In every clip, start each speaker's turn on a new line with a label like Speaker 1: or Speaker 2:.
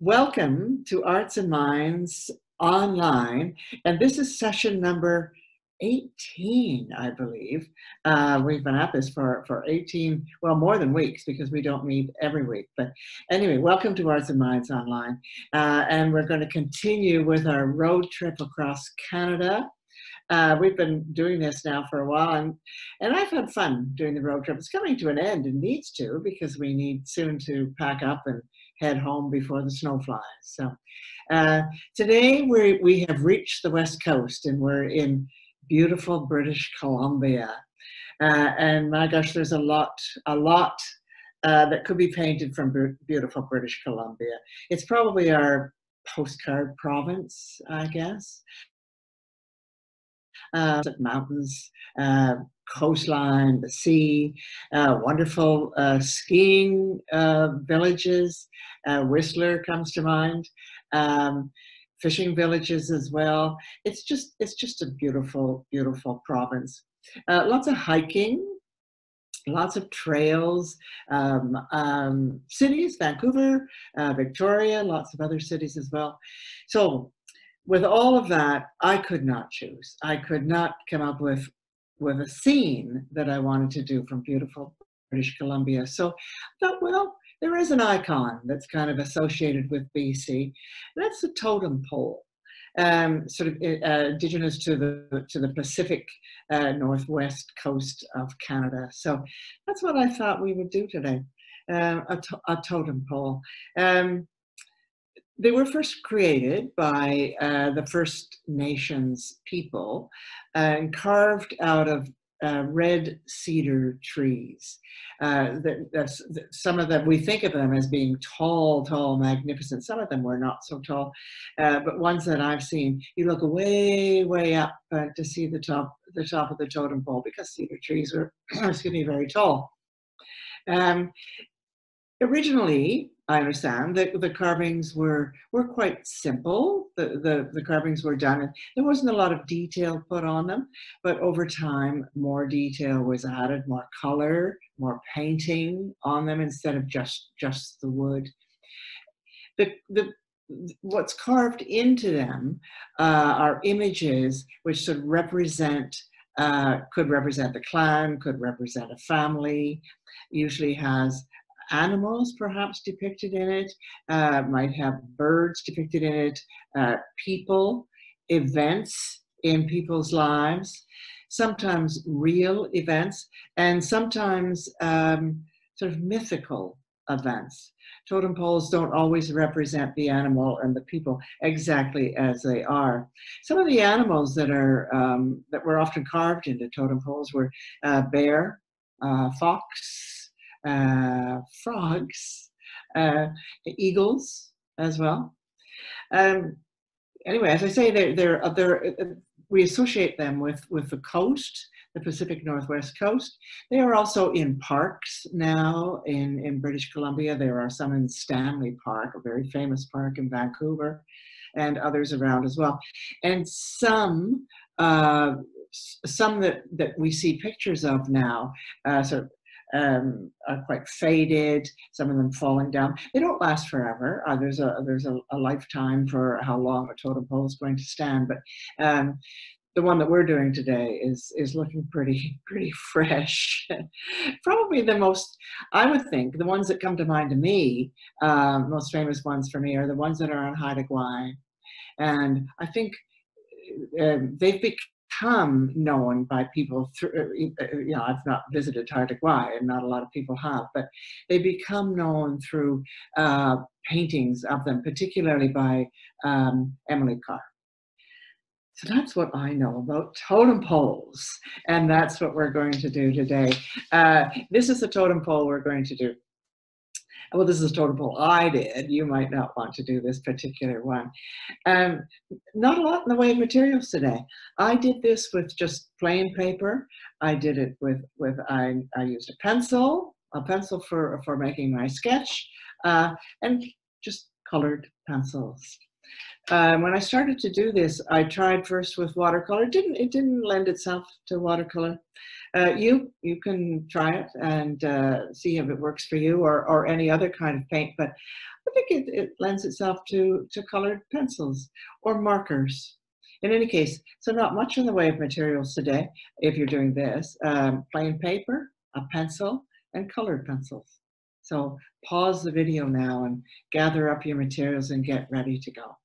Speaker 1: Welcome to Arts and Minds Online, and this is session number 18, I believe. Uh, we've been at this for, for 18, well, more than weeks because we don't meet every week. But anyway, welcome to Arts and Minds Online. Uh, and we're going to continue with our road trip across Canada. Uh, we've been doing this now for a while, and, and I've had fun doing the road trip. It's coming to an end and needs to because we need soon to pack up and head home before the snow flies. So uh, today we we have reached the west coast and we're in beautiful British Columbia. Uh, and my gosh, there's a lot, a lot uh, that could be painted from beautiful British Columbia. It's probably our postcard province, I guess. Uh, mountains, uh, coastline, the sea, uh, wonderful uh, skiing uh, villages. Uh, Whistler comes to mind. Um, fishing villages as well. It's just it's just a beautiful, beautiful province. Lots of hiking, lots of trails, um, um, cities, Vancouver, uh, Victoria, lots of other cities as well. So with all of that, I could not choose. I could not come up with with a scene that I wanted to do from beautiful British Columbia. So I thought, well, there is an icon that's kind of associated with BC. That's the totem pole. Um, sort of uh, indigenous to the to the Pacific uh, Northwest coast of Canada. So that's what I thought we would do today, um, a, to a, totem pole. Um, they were first created by uh, the First Nations people and carved out of uh, red cedar trees. Uh, that, some of them, we think of them as being tall, tall, magnificent. Some of them were not so tall, uh, but ones that I've seen, you look way, way up uh, to see the top, the top of the totem pole because cedar trees are, excuse me, very tall. Um, originally, I understand that the carvings were were quite simple. The, the, the carvings were done, and there wasn't a lot of detail put on them. But over time, more detail was added, more color, more painting on them instead of just just the wood. The the what's carved into them uh, are images which sort of represent uh, could represent the clan, could represent a family, usually has animals perhaps depicted in it, uh, might have birds depicted in it, uh, people, events in people's lives, sometimes real events, and sometimes um, sort of mythical events. Totem poles don't always represent the animal and the people exactly as they are. Some of the animals that are um, that were often carved into totem poles were uh, bear, uh, fox, uh, frogs, uh, eagles as well. Um, anyway, as I say, they're, they're, they're, uh, we associate them with, with the coast, the Pacific Northwest coast. They are also in parks now in, in British Columbia. There are some in Stanley Park, a very famous park in Vancouver, and others around as well. And some uh, some that, that we see pictures of now, uh, sort of um, are quite faded, some of them falling down. They don't last forever. Uh, there's a there's a, a, lifetime for how long a totem pole is going to stand, but um, the one that we're doing today is is looking pretty pretty fresh. Probably the most, I would think, the ones that come to mind to me, uh, most famous ones for me are the ones that are on Haida Gwaii, and I think uh, they've become known by people through, uh, uh, you know, I've not visited Haida Gwaii and not a lot of people have, but they become known through uh, paintings of them, particularly by um, Emily Carr. So that's what I know about totem poles, and that's what we're going to do today. Uh, this is the totem pole we're going to do well, this is a totem I did. You might not want to do this particular one. Um, not a lot in the way of materials today. I did this with just plain paper. I did it with, with I, I used a pencil, a pencil for, for making my sketch, uh, and just colored pencils. um, when I started to do this, I tried first with watercolor. It didn't it didn't lend itself to watercolor. Uh, you you can try it and uh, see if it works for you or or any other kind of paint. But I think it, it lends itself to to colored pencils or markers. In any case, so not much in the way of materials today. If you're doing this, um, plain paper, a pencil, and colored pencils. So pause the video now and gather up your materials and get ready to go.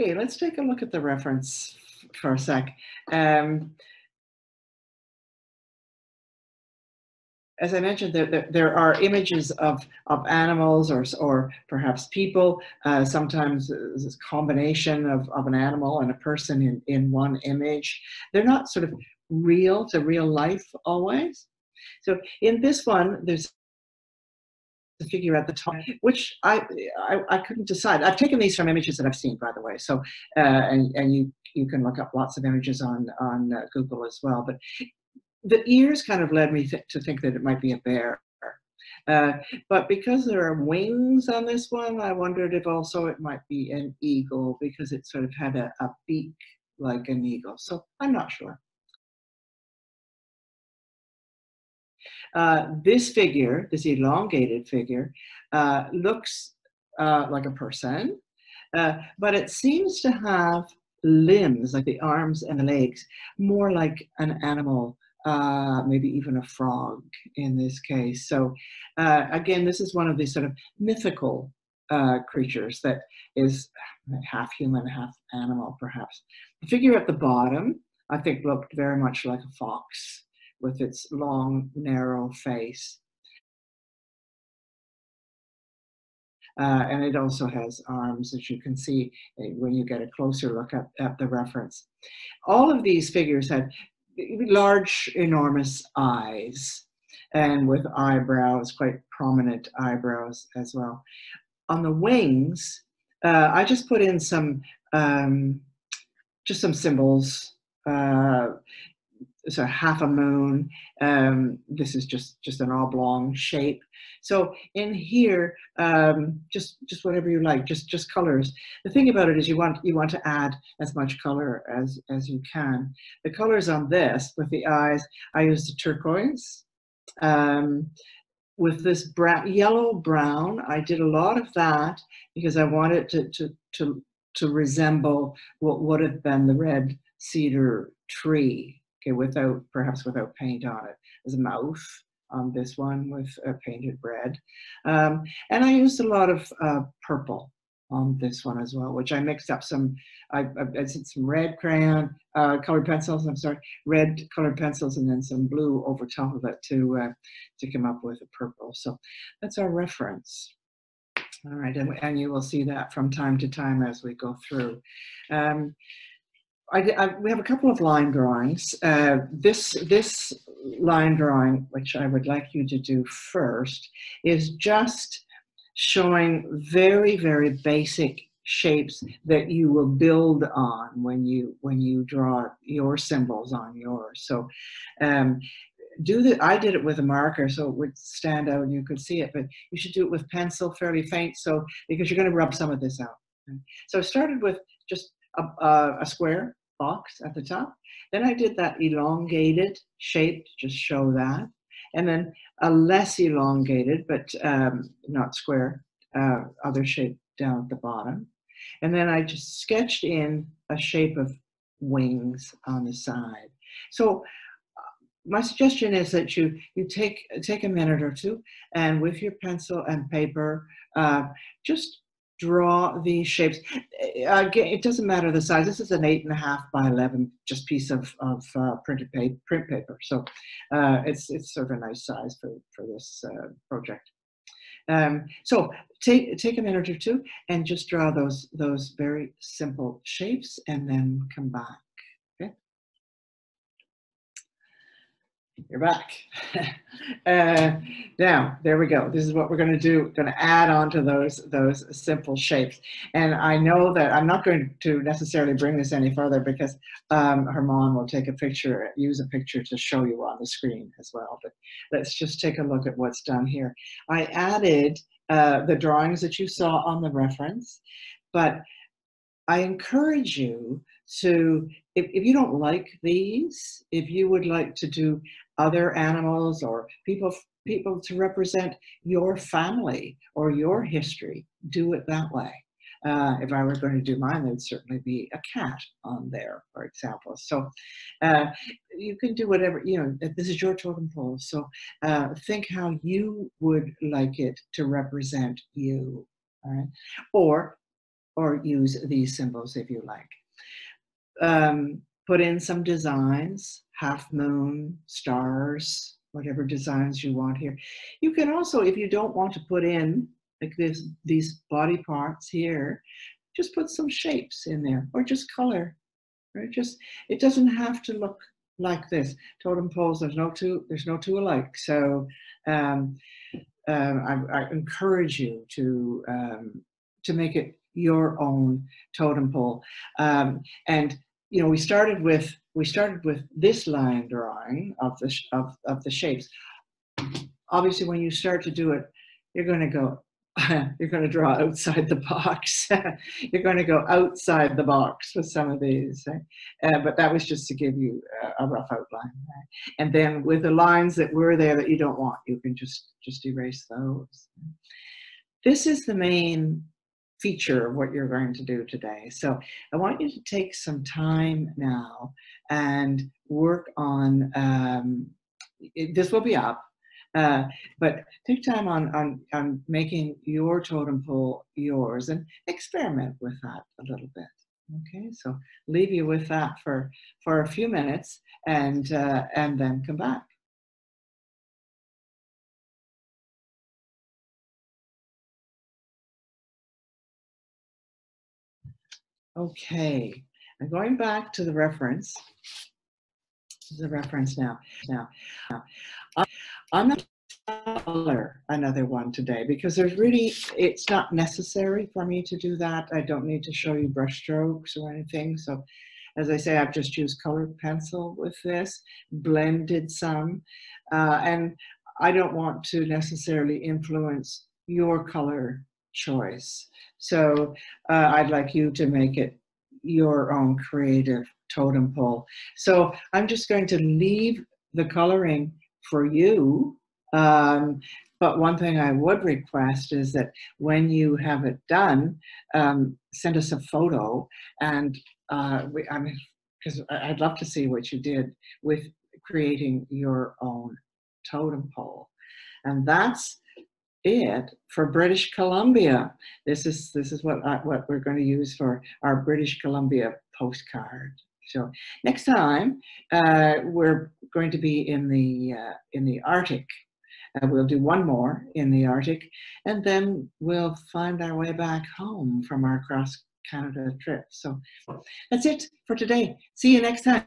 Speaker 1: Okay, let's take a look at the reference for a sec. Um, as I mentioned, there, there, there, are images of, of animals or, or perhaps people, uh, sometimes this combination of, of an animal and a person in, in one image. They're not sort of real to real life always. So in this one, there's the figure at the top, which I, I, I couldn't decide. I've taken these from images that I've seen, by the way. So uh, and and you you can look up lots of images on on uh, Google as well. But the ears kind of led me th to think that it might be a bear. Uh, but because there are wings on this one, I wondered if also it might be an eagle because it sort of had a, a beak like an eagle. So I'm not sure. Uh, this figure, this elongated figure, uh, looks uh, like a person, uh, but it seems to have limbs, like the arms and the legs, more like an animal, uh, maybe even a frog in this case. So uh, again, this is one of these sort of mythical creatures that is half human, half animal, perhaps. The figure at the bottom, I think, looked very much like a fox with its long, narrow face. Uh, and it also has arms, as you can see eh, when you get a closer look at, at the reference. All of these figures had large, enormous eyes and with eyebrows, quite prominent eyebrows as well. On the wings, uh, I just put in some, um, just some symbols, uh, so half a moon. Um, this is just just an oblong shape. So in here, um, just just whatever you like, just just colors. The thing about it is you want you want to add as much color as as you can. The colors on this with the eyes, I used a turquoise. Um, with this brown, yellow brown, I did a lot of that because I wanted to to to to resemble what would have been the red cedar tree okay, without perhaps without paint on it. There's a mouth on this one with a painted red. Um, and I used a lot of uh, purple on this one as well, which I mixed up some, I, I, I did some red crayon, uh, colored pencils, I'm sorry, red colored pencils and then some blue over top of it to, uh, to come up with a purple. So that's our reference. All right, and, and you will see that from time to time as we go through. Um, I, I, we have a couple of line drawings. Uh, this, this line drawing, which I would like you to do first, is just showing very, very basic shapes that you will build on when you when you draw your symbols on yours. So um, do the I did it with a marker so it would stand out and you could see it, but you should do it with pencil fairly faint so because you're going to rub some of this out. So I started with just a, a, a square box at the top. Then I did that elongated shape to just show that. And then a less elongated, but um, not square, uh, other shape down at the bottom. And then I just sketched in a shape of wings on the side. So uh, my suggestion is that you you take take a minute or two and with your pencil and paper uh, just draw these shapes. Uh, it doesn't matter the size. This is an eight and a half by 11 just piece of, of uh, printed paper, print paper. So uh, it's, it's sort of a nice size for, for this uh, project. Um, so take, take a minute or two and just draw those, those very simple shapes and then come back. Okay. You're back. uh, now, there we go. This is what we're going to do. Going to add on to those those simple shapes. And I know that I'm not going to necessarily bring this any further because um, Herman will take a picture, use a picture to show you on the screen as well. But let's just take a look at what's done here. I added uh, the drawings that you saw on the reference, but I encourage you to, if, if you don't like these, if you would like to do other animals or people people to represent your family or your history, do it that way. Uh, if I were going to do mine, there'd certainly be a cat on there, for example. So uh, you can do whatever, you know, this is your totem pole. So uh, think how you would like it to represent you, all right? Or, or use these symbols if you like um, put in some designs, half moon, stars, whatever designs you want here. You can also, if you don't want to put in like this, these body parts here, just put some shapes in there or just color, right? Just, it doesn't have to look like this. Totem poles, there's no two, there's no two alike. So um, um, I, I, encourage you to, um, to make it your own totem pole. Um, and you know, we started with we started with this line drawing of the of of the shapes. Obviously, when you start to do it, you're going to go. you're going to draw outside the box. you're going to go outside the box with some of these. Uh, but that was just to give you a, a rough outline. And then with the lines that were there that you don't want, you can just just erase those. This is the main feature of what you're going to do today. So I want you to take some time now and work on, um, it, this will be up, uh, but take time on, on, on making your totem pole yours and experiment with that a little bit. Okay, so leave you with that for, for a few minutes and, uh, and then come back. Okay, I'm going back to the reference. The reference now. Now, I'm not color another one today because there's really it's not necessary for me to do that. I don't need to show you brush strokes or anything. So as I say, I've just used colored pencil with this, blended some, uh, and I don't want to necessarily influence your color choice. So uh, I'd like you to make it your own creative totem pole. So I'm just going to leave the coloring for you. Um, but one thing I would request is that when you have it done, um, send us a photo and uh, we, I mean, because I'd love to see what you did with creating your own totem pole. And that's it for British Columbia. This is this is what I, what we're going to use for our British Columbia postcard. So next time uh, we're going to be in the uh, in the Arctic. Uh, we'll do one more in the Arctic, and then we'll find our way back home from our cross Canada trip. So that's it for today. See you next time.